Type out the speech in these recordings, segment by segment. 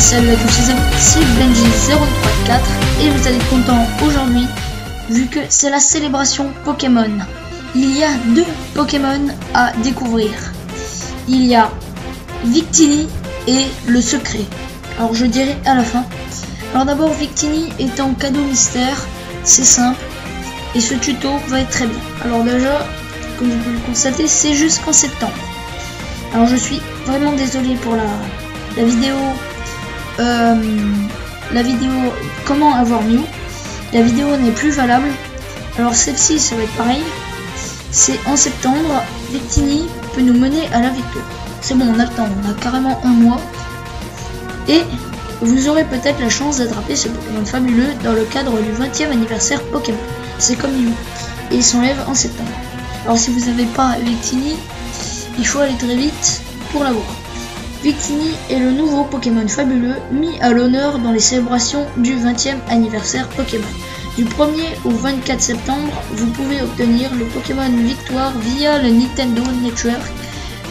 salut à tous c'est Benji034 et vous allez être content aujourd'hui vu que c'est la célébration Pokémon. Il y a deux Pokémon à découvrir. Il y a Victini et le secret. Alors je dirai à la fin. Alors d'abord Victini est en cadeau mystère, c'est simple et ce tuto va être très bien. Alors déjà, comme vous pouvez le constater, c'est jusqu'en septembre. Alors je suis vraiment désolé pour la, la vidéo euh, la vidéo comment avoir Mew. La vidéo n'est plus valable. Alors celle-ci, ça va être pareil. C'est en septembre. Victini peut nous mener à la victoire. C'est bon, on a. On a carrément un mois. Et vous aurez peut-être la chance d'attraper ce Pokémon fabuleux dans le cadre du 20e anniversaire Pokémon. C'est comme Mew. Et il s'enlève en septembre. Alors si vous n'avez pas Victini, il faut aller très vite pour l'avoir. Victini est le nouveau Pokémon fabuleux mis à l'honneur dans les célébrations du 20e anniversaire Pokémon. Du 1er au 24 septembre, vous pouvez obtenir le Pokémon Victoire via le Nintendo Network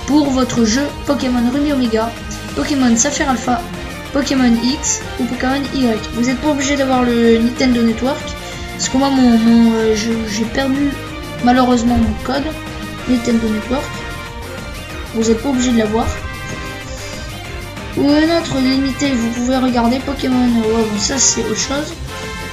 pour votre jeu Pokémon Ruby Omega, Pokémon Saphir Alpha, Pokémon X ou Pokémon Y. Vous n'êtes pas obligé d'avoir le Nintendo Network, parce que moi mon, euh, j'ai perdu malheureusement mon code Nintendo Network. Vous n'êtes pas obligé de l'avoir ou un autre limité, vous pouvez regarder Pokémon. bon, ça c'est autre chose.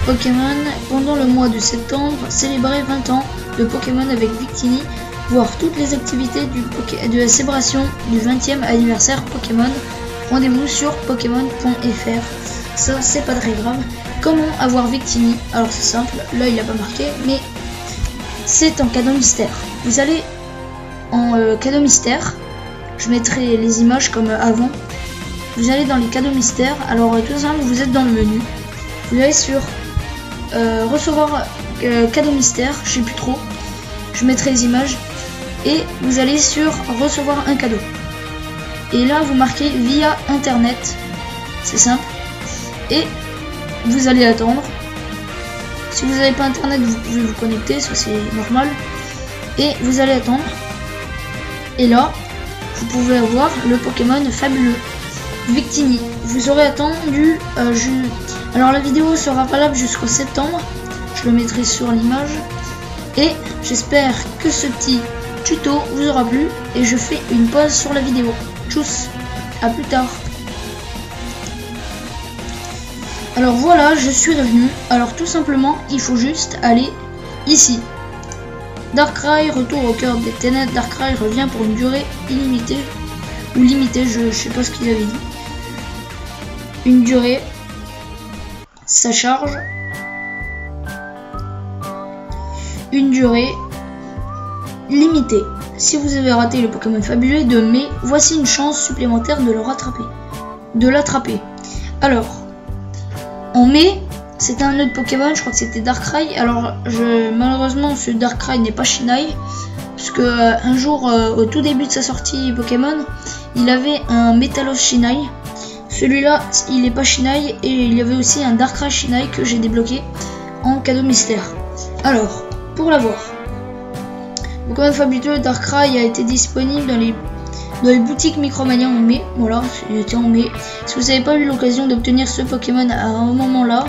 Pokémon, pendant le mois de septembre, célébrer 20 ans de Pokémon avec Victini, voir toutes les activités de la célébration du 20e anniversaire Pokémon. Rendez-vous sur Pokémon.fr. Ça, c'est pas très grave. Comment avoir Victini? Alors, c'est simple, là il a pas marqué, mais c'est en cadeau mystère. Vous allez en euh, cadeau mystère. Je mettrai les images comme avant vous allez dans les cadeaux mystères. Alors euh, tout simple, vous êtes dans le menu. Vous allez sur euh, recevoir euh, cadeau mystère, je sais plus trop. Je mettrai les images. Et vous allez sur recevoir un cadeau. Et là, vous marquez via internet. C'est simple. Et vous allez attendre. Si vous n'avez pas internet, vous pouvez vous connecter, ça c'est normal. Et vous allez attendre. Et là, vous pouvez avoir le Pokémon fabuleux. Victini. Vous aurez attendu euh, Alors la vidéo sera valable jusqu'au septembre. Je le mettrai sur l'image. Et j'espère que ce petit tuto vous aura plu. Et je fais une pause sur la vidéo. Tchuss, à plus tard. Alors voilà, je suis revenu. Alors tout simplement, il faut juste aller ici. Darkrai, retour au cœur des ténèbres. Darkrai revient pour une durée illimitée. Ou limitée, je, ne sais pas ce qu'il avait dit une durée, sa charge, une durée limitée. Si vous avez raté le Pokémon fabuleux de mai, voici une chance supplémentaire de le rattraper. De l'attraper. Alors, en mai, c'était un autre Pokémon, je crois que c'était Darkrai. Alors, malheureusement, ce Darkrai n'est pas Shinai. Parce que euh, un jour, euh, au tout début de sa sortie Pokémon, il avait un Metalos Shinai. Celui-là, il est pas Shinai et il y avait aussi un Darkrai Shinai que j'ai débloqué en cadeau mystère. Alors, pour l'avoir, Pokémon fabuleux Darkrai a été disponible dans les, dans les boutiques Micromania en mai. Voilà, c'était en mai. Si vous n'avez pas eu l'occasion d'obtenir ce Pokémon à un moment là,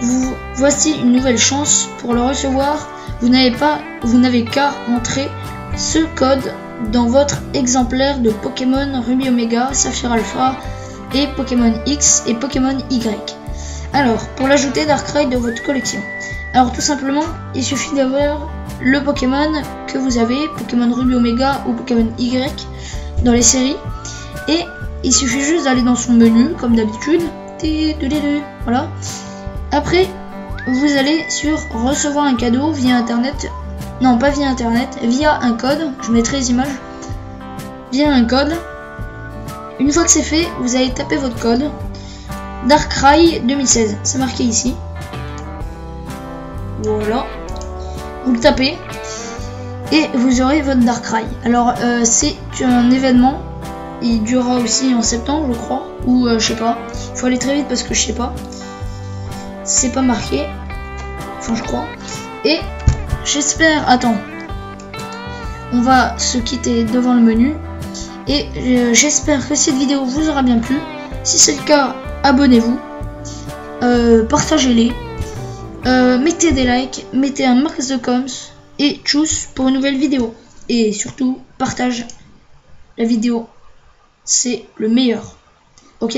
vous, voici une nouvelle chance pour le recevoir. Vous n'avez pas, vous n'avez qu'à entrer ce code dans votre exemplaire de Pokémon Ruby Omega, Saphir Alpha, et Pokémon X et Pokémon Y. Alors, pour l'ajouter Darkrai de votre collection. Alors tout simplement, il suffit d'avoir le Pokémon que vous avez, Pokémon Ruby Omega ou Pokémon Y dans les séries. Et il suffit juste d'aller dans son menu, comme d'habitude. Voilà. Après, vous allez sur recevoir un cadeau via internet. Non, pas via internet, via un code. Je mettrai les images. Via un code. Une fois que c'est fait, vous allez taper votre code. Darkrai 2016, c'est marqué ici. Voilà. Vous le tapez. Et vous aurez votre Darkrai. Alors, euh, c'est un événement. Il durera aussi en septembre, je crois. Ou euh, je sais pas. Il faut aller très vite parce que je sais pas. C'est pas marqué. Enfin, je crois. Et j'espère. Attends. On va se quitter devant le menu. Et euh, j'espère que cette vidéo vous aura bien plu. Si c'est le cas, abonnez-vous, euh, partagez-les, euh, mettez des likes, mettez un max de coms et tchuss pour une nouvelle vidéo. Et surtout, partage la vidéo. C'est le meilleur. Ok?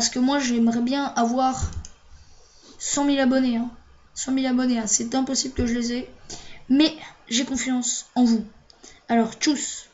Parce que moi, j'aimerais bien avoir 100 000 abonnés. Hein. 100 000 abonnés, hein. c'est impossible que je les ai. Mais j'ai confiance en vous. Alors, tchuss